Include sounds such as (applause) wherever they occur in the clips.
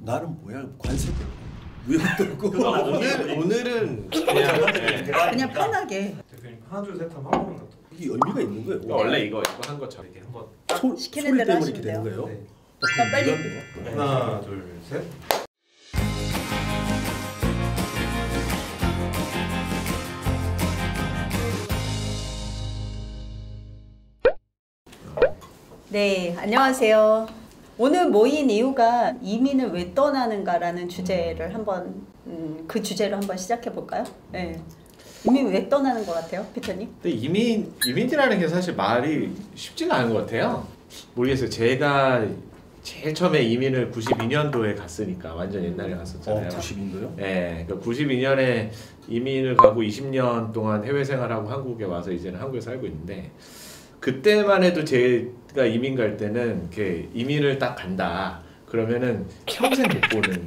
나는 뭐야 관세 무역도 없고 오늘 오늘은 그냥 네. 그냥 편하게 대표님 하나 둘셋 하면 한 번만 더. 이게 의미가 있는 거예요. 원래 이거 이거 한 것처럼 이렇게 한번. 소, 시키는 소리 대로 때문에 하시면 이렇게 되는. 거예요. 네. 그럼 빨리. 이건데요? 하나 둘 셋. 네, 안녕하세요. 오늘 모인 이유가 이민을 왜 떠나는가라는 주제를 한번 음, 그 주제로 한번 시작해 볼까요? 네. 이민 왜 떠나는 것 같아요, 피터님? 근데 이민 이민이라는 게 사실 말이 쉽지가 않은 것 같아요. 모르겠어요. 제가 제일 처음에 이민을 92년도에 갔으니까 완전 옛날에 어, 갔었잖아요. 90인도요? 네, 그러니까 92년에 이민을 가고 20년 동안 해외 생활하고 한국에 와서 이제는 한국에 살고 있는데 그때만 해도 제가 이민 갈 때는 이렇게 이민을 딱 간다. 그러면은 평생 못 보는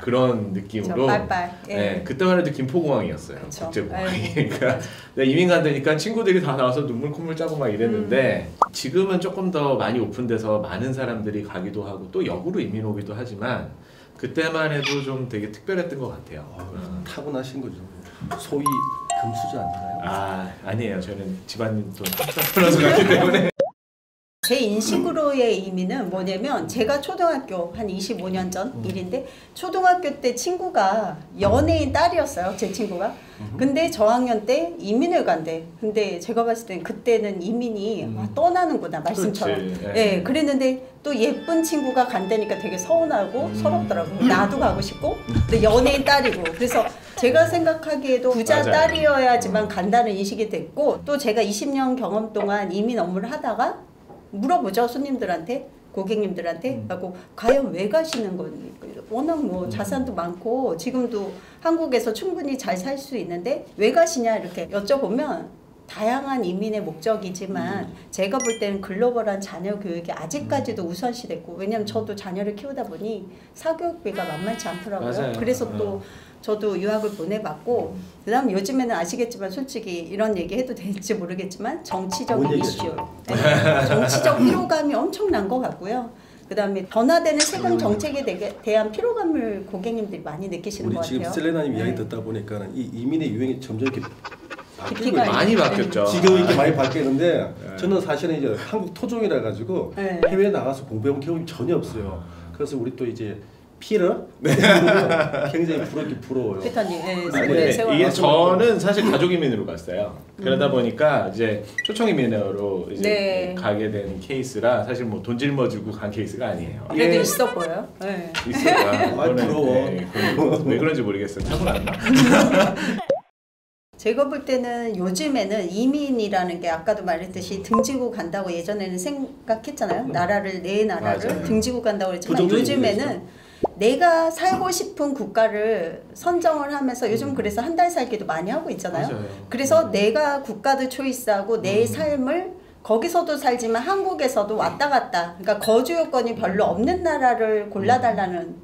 그런 저 느낌으로 빨빨. 예. 네, 그때만 해도 김포공항이었어요. 그쵸. 국제공항이. 아이고, (laughs) 그러니까 내가 이민 간다니까 친구들이 다 나와서 눈물 콧물 짜고 막 이랬는데 지금은 조금 더 많이 오픈돼서 많은 사람들이 가기도 하고 또 역으로 이민 오기도 하지만 그때만 해도 좀 되게 특별했던 것 같아요. 아, 타고나신 거죠. 소위 금수저 아닌가요? 아 아니에요. 저는 집안님 돈 플러스 갔기 때문에 제 인식으로의 이민은 뭐냐면 제가 초등학교 한 25년 전 음. 일인데 초등학교 때 친구가 연예인 딸이었어요 제 친구가 음. 근데 저학년 때 이민을 간대 근데 제가 봤을 땐 그때는 이민이 음. 아, 떠나는구나 말씀처럼. 예. 예 그랬는데 또 예쁜 친구가 간다니까 되게 서운하고 음. 서럽더라고 나도 가고 싶고 (laughs) 근데 연예인 딸이고 그래서 제가 생각하기에도 부자 맞아요. 음. 딸이어야지만 간다는 인식이 됐고 또 제가 20년 경험 동안 이민 업무를 하다가 물어보죠 손님들한테 고객님들한테 음. 하고 과연 왜 가시는 건지 워낙 뭐 자산도 많고 지금도 한국에서 충분히 잘 살 수 있는데 왜 가시냐 이렇게 여쭤보면 다양한 이민의 목적이지만 음. 제가 볼 때는 글로벌한 자녀 교육이 아직까지도 우선시 됐고 왜냐면 저도 자녀를 키우다 보니 사교육비가 만만치 않더라고요. 맞아요. 그래서 어. 또 저도 유학을 보내봤고 그다음 요즘에는 아시겠지만 솔직히 이런 얘기 해도 될지 모르겠지만 정치적인 뭔 이슈? 네. 정치적 피로감이 엄청난 것 같고요. 그다음에 변화되는 세금 정책에 대- 대한 피로감을 고객님들이 많이 느끼시는 우리 것 지금 같아요. 셀레나님 이야기 네. 듣다 보니까는 이 이민의 유행이 점점 이렇게 바뀌고 깊이가. 많이 바뀌었죠. 지금 이렇게 많이 바뀌는데 네. 저는 사실은 이제 한국 토종이라 가지고 네. 해외에 나가서 공부해본 경험이 전혀 없어요. 그래서 우리 또 이제 피러 네. 굉장히 부럽기 부러워요. 피터님, 네, 오래 네, 세월 이게. 저는 사실 가족 이민으로 갔어요. 그러다 보니까 이제 초청 이민으로 이제 네. 가게 된 케이스라 사실 뭐 돈 짊어지고 간 케이스가 아니에요. 그래도 예, 있어 보여요. 네. 있어요. 아이, 부러워. 그- 왜 그런지 모르겠어요. 타고났나? (laughs) 제가 볼 때는 요즘에는 이민이라는 게 아까도 말했듯이 등지고 간다고 예전에는 생각했잖아요. 나라를 내 나라를 맞아요. 등지고 간다고 부정적인 요즘에는 내가 살고 싶은 국가를 선정을 하면서 요즘 음. 그래서 한 달 살기도 많이 하고 있잖아요. 맞아요. 그래서 내가 국가도 choice하고 내 음. 삶을 거기서도 살지만 한국에서도 왔다 갔다 그러니까 거주 요건이 별로 없는 나라를 골라달라는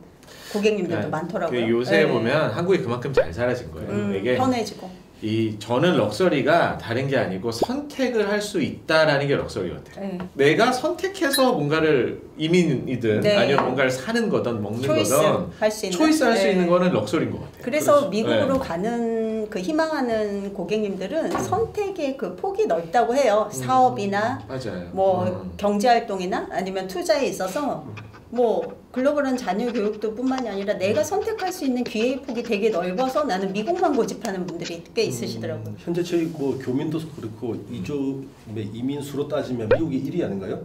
고객님들도 네. 많더라고요. 그 요새 네. 보면 한국이 그만큼 잘 살아진 거예요. 음, 이게 편해지고 이 저는 luxury가 다른 게 아니고 선택을 할 수 있다라는 게 럭셔리 같아요. 네. 내가 선택해서 뭔가를 이민이든 네. 아니면 뭔가를 사는 거든 먹는 choice 거든 할 수 있는 choice 할수 네. 있는 거는 luxury인 것 같아요. 그래서 그렇죠. 미국으로 네. 가는 그 희망하는 고객님들은 선택의 그 폭이 넓다고 해요. 사업이나 맞아요. 뭐 음. 경제 활동이나 아니면 투자에 있어서 뭐 글로벌한 자녀 교육도 뿐만이 아니라 내가 선택할 수 있는 기회의 폭이 되게 넓어서 나는 미국만 고집하는 분들이 꽤 있으시더라고요. 현재 저희 뭐 교민도 그렇고 이주 이민 수로 따지면 미국이 1위 아닌가요?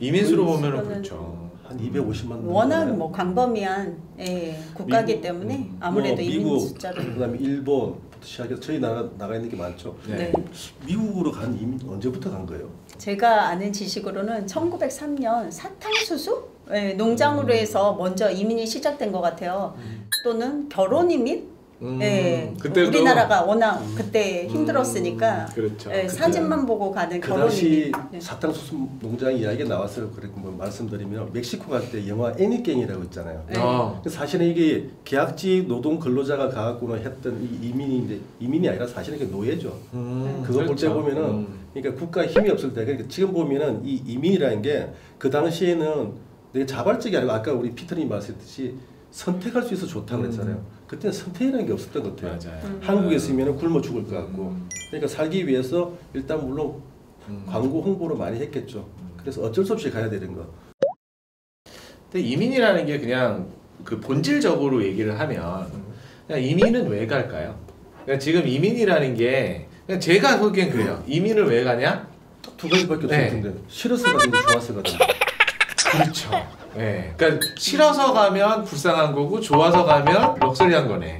이민수로 그 보면은 수로는 그렇죠. 한 250만. 워낙 뭐 광범위한 예, 국가기 미국, 때문에 음, 아무래도 뭐 이민 숫자를 그다음에 일본부터 시작해서 저희 나라 나가 있는 게 많죠. 네. 네. 미국으로 간 이민 언제부터 간 거예요? 제가 아는 지식으로는 1903년 사탕수수 예, 농장으로 음. 해서 먼저 이민이 시작된 것 같아요. 또는 결혼 이민? 음, 예, 그때도 우리나라가 워낙 그때 힘들었으니까 음, 그렇죠. 예, 그때 사진만 보고 가는 그 결혼 당시. 예. 사탕수수 농장 이야기가 나왔어요. 그리고 뭐 말씀드리면 멕시코 갈 때 영화 애니갱이라고 있잖아요. 네. 어, 사실은 이게 계약직 노동 근로자가 가갖고는 했던 이 이민인데 이민이 아니라 사실은 이게 노예죠. 음, 그거 볼때 그렇죠. 보면은 음. 그러니까 국가 힘이 없을 때 그러니까 지금 보면은 이 이민이라는 게 그 당시에는 되게 자발적이 아니고 아까 우리 피터님 말씀했듯이 선택할 수 있어 좋다고 그랬잖아요. 그때는 선택이라는 게 없었던 것 같아요. 맞아요. 음. 한국에 있으면 굶어 죽을 것 같고 음. 그러니까 살기 위해서 일단 물론 음. 광고 홍보를 많이 했겠죠. 그래서 어쩔 수 없이 가야 되는 거. 근데 이민이라는 게 그냥 그 본질적으로 얘기를 하면 그냥 이민은 왜 갈까요? 그러니까 지금 이민이라는 게 그냥 제가 보기엔 그래요. 이민을 왜 가냐? 딱두 가지밖에 없을 네. 텐데 싫어서 가든지 좋아서 가든지. 그렇죠. 네. 그러니까 싫어서 가면 불쌍한 거고 좋아서 가면 럭셔리한 거네.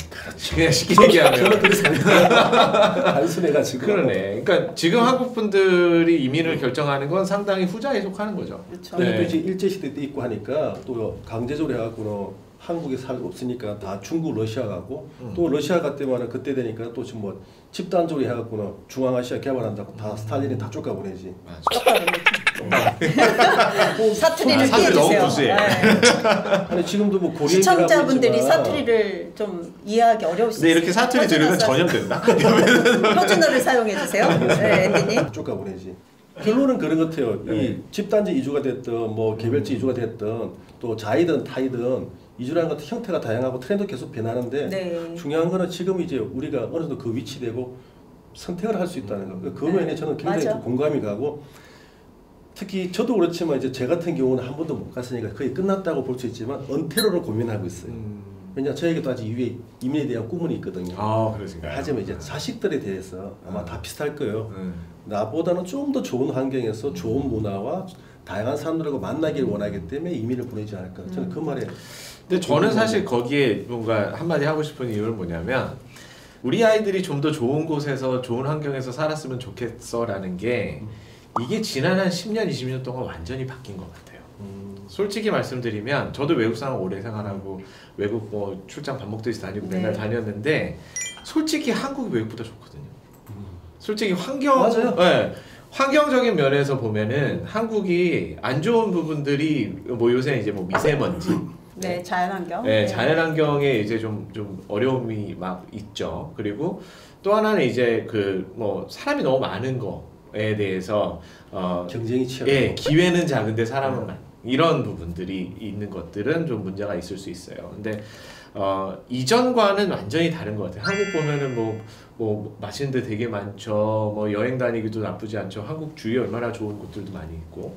그냥 쉽게 얘기하면. (laughs) 단순해가지고. 그러네. 그러니까 지금 한국 분들이 이민을 결정하는 건 상당히 후자에 속하는 거죠. 그렇죠. 또 네. 이제 일제 시대 때 있고 하니까 또 강제적으로 해갖고는 한국에 살 없으니까 다 중국 러시아 가고 음. 또 러시아 갔더만 그때 되니까 또 지금 뭐 집단적으로 해갖고는 중앙아시아 개발한다고 다 스탈린이 다 쫓아보내지. 맞아. 사투리를 아, 사투리 너무 피해주세요. 구수해. 네. 아니 지금도 뭐 고려 시청자분들이 사투리를 좀 이해하기 어려울 수 있어요. 이렇게 사투리 들으면 전염된다. 표준어를 사용해 주세요. (laughs) 네, 앤디님. 다 쫓아보내지. 결론은 그런 것 같아요. 네. 이 집단지 이주가 됐든 뭐 개별지 이주가 됐든 또 자이든 타이든 이주라는 것도 형태가 다양하고 트렌드 계속 변하는데 네. 중요한 거는 지금 이제 우리가 어느 정도 그 위치되고 선택을 할 수 있다는 거. 그 면에 저는 굉장히 공감이 가고 특히 저도 그렇지만 이제 제 같은 경우는 한 번도 못 갔으니까 거의 끝났다고 볼 수 있지만 은퇴로를 고민하고 있어요. 음. 왜냐 저에게도 아직 이후에 이민에 대한 꿈은 있거든요. 아, 그러신가요? 하지만 이제 자식들에 대해서 아마 다 비슷할 거예요. 음. 나보다는 좀 더 좋은 환경에서 좋은 문화와 다양한 사람들하고 만나기를 원하기 때문에 이민을 보내지 않을까. 저는 그 말에 근데 저는 사실 거기에 뭔가 한마디 하고 싶은 이유는 뭐냐면 우리 아이들이 좀 더 좋은 곳에서 좋은 환경에서 살았으면 좋겠어라는 게 이게 지난 한 10년, 20년 동안 완전히 바뀐 것 같아요. 음, 솔직히 말씀드리면 저도 외국 생활 오래 생활하고 외국 뭐 출장 밥 먹듯이 다니고 네. 맨날 다녔는데 솔직히 한국이 외국보다 좋거든요. 음. 솔직히 환경 맞아요. 네. 환경적인 면에서 보면은 한국이 안 좋은 부분들이 뭐 요새 이제 뭐 미세먼지 (laughs) 네, 자연환경. 네, 자연환경에 이제 좀, 좀 어려움이 막 있죠. 그리고 또 하나는 이제 그 뭐 사람이 너무 많은 거 에 대해서 어, 경쟁이 치열하고 예, 기회는 작은데 사람은 많. 이런 부분들이 있는 것들은 좀 문제가 있을 수 있어요. 근데 어, 이전과는 완전히 다른 것 같아요. 한국 보면은 뭐, 뭐 맛있는 데 되게 많죠. 뭐 여행 다니기도 나쁘지 않죠. 한국 주위에 얼마나 좋은 곳들도 많이 있고.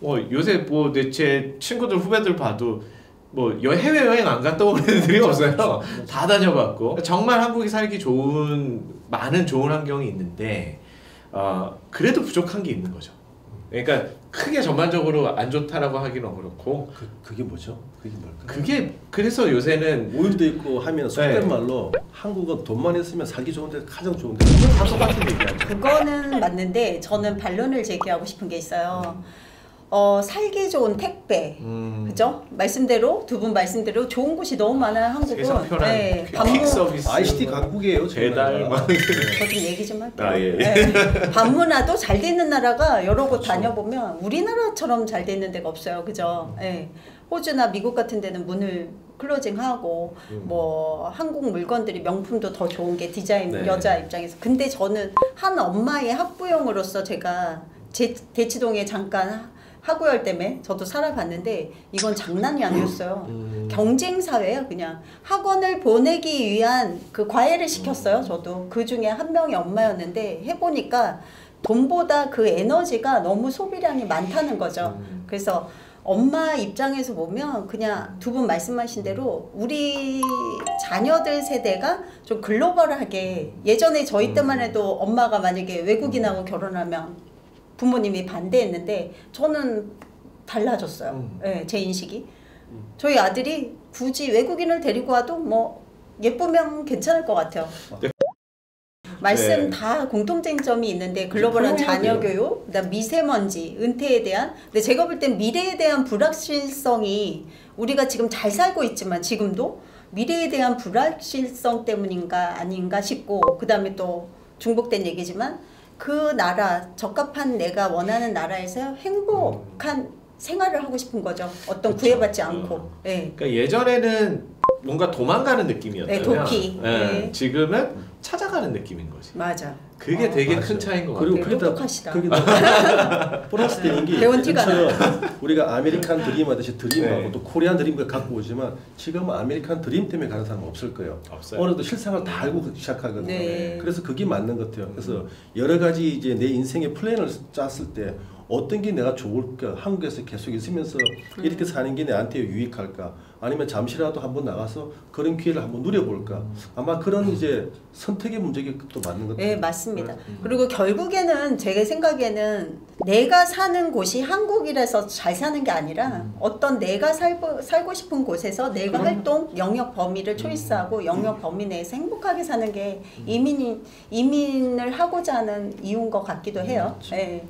뭐 요새 뭐내제 친구들 후배들 봐도 뭐 여- 해외 여행 안 갔다 오는 애들이 없어요. 다 다녀봤고 정말 한국이 살기 좋은 많은 좋은 환경이 있는데 어, 그래도 부족한 게 있는 거죠. 그러니까 크게 전반적으로 안 좋다라고 하기는 그렇고 그, 그게 뭐죠? 그게 뭘까? 그게 그래서 요새는 오일도 있고 하면 속된 네. 말로 한국은 돈만 있으면 살기 좋은데 가장 좋은데 다 똑같은 얘기하죠. 그거는 맞는데 저는 반론을 제기하고 싶은 게 있어요. 어, 살기 좋은 택배. 음, 그죠? 말씀대로 두 분 말씀대로 좋은 곳이 너무 많아요 한국은. 편한 네, 퀵 방문 서비스, ICT 강국이에요. 배달 막 저좀 얘기 좀 할게요. 아, 예. 네. (laughs) 방문화도 잘 돼 있는 나라가 여러 곳 그렇죠. 다녀보면 우리나라처럼 잘 돼 있는 데가 없어요. 그죠? 예. 호주나 미국 같은 데는 문을 클로징하고 음. 뭐 한국 물건들이 명품도 더 좋은 게 디자인 네. 여자 입장에서 근데 저는 한 엄마의 학부형으로서 제가 제, 대치동에 잠깐 하- 학우열 때문에 저도 살아봤는데 이건 장난이 아니었어요. 음. 경쟁 사회야 그냥. 학원을 보내기 위한 그 과외를 시켰어요 저도. 그 중에 한 명이 엄마였는데 해보니까 돈보다 그 에너지가 너무 소비량이 많다는 거죠. 음. 그래서 엄마 입장에서 보면 그냥 두 분 말씀하신 대로 우리 자녀들 세대가 좀 글로벌하게 예전에 저희 때만 해도 엄마가 만약에 외국인하고 결혼하면 부모님이 반대했는데 저는 달라졌어요. 음. 예, 제 인식이. 저희 아들이 굳이 외국인을 데리고 와도 뭐 예쁘면 괜찮을 것 같아요. 네. 말씀 네. 다 공통점이 있는데 글로벌한 자녀. 교육, 그다음 미세먼지, 은퇴에 대한 근데 제가 볼 땐 미래에 대한 불확실성이 우리가 지금 잘 살고 있지만 지금도 미래에 대한 불확실성 때문인가 아닌가 싶고 그다음에 또 중복된 얘기지만 그 나라 적합한 내가 원하는 나라에서 행복한 생활을 하고 싶은 거죠. 어떤 그쵸. 구애받지 않고. 음. 예. 그러니까 예전에는 뭔가 도망가는 느낌이었다면 네, 도피. 예, 네. 지금은 찾아가는 느낌인 거지. 맞아. 그게 어. 되게 맞아. 큰 차이인 것 그리고 같아요. 되게 거기다 똑똑하시다. 거기다 플러스 되는 게 배운 티가 예전처럼 우리가 아메리칸 드림 하듯이 드림하고 네. 또 코리안 드림을 갖고 오지만 지금은 아메리칸 드림 때문에 가는 사람은 없을 거예요. 없어요. 어느덧 실상을 다 알고 시작하거든요. 네. 그래서 그게 맞는 것 같아요. 그래서 여러 가지 이제 내 인생의 플랜을 짰을 때 어떤 게 내가 좋을까? 한국에서 계속 있으면서 이렇게 사는 게 내한테 유익할까? 아니면 잠시라도 한번 나가서 그런 기회를 한번 누려볼까? 아마 그런 이제 선택의 문제가 또 맞는 것 같아요. 네, 맞습니다. 음. 그리고 결국에는 제 생각에는 내가 사는 곳이 한국이라서 잘 사는 게 아니라 음. 어떤 내가 살고, 살고 싶은 곳에서 내가 그럼요. 활동, 영역 음. 범위를 초이스하고 영역 범위 내에서 행복하게 사는 게 이민이, 이민을 하고자 하는 이유인 것 같기도 해요. 네.